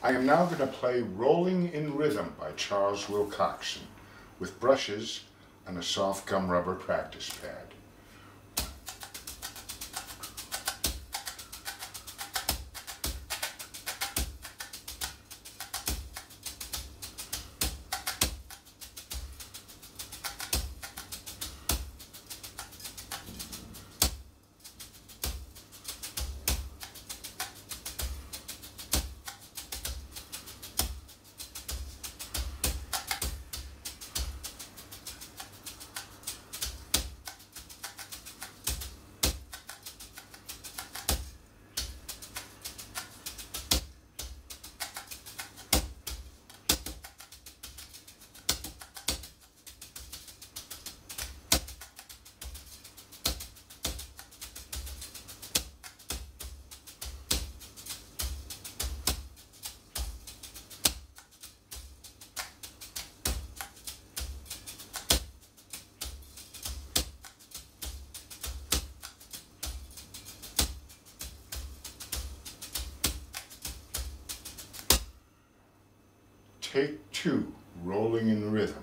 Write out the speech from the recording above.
I am now going to play Rolling in Rhythm by Charles Wilcoxon with brushes and a soft gum rubber practice pad. Take two, rolling in rhythm.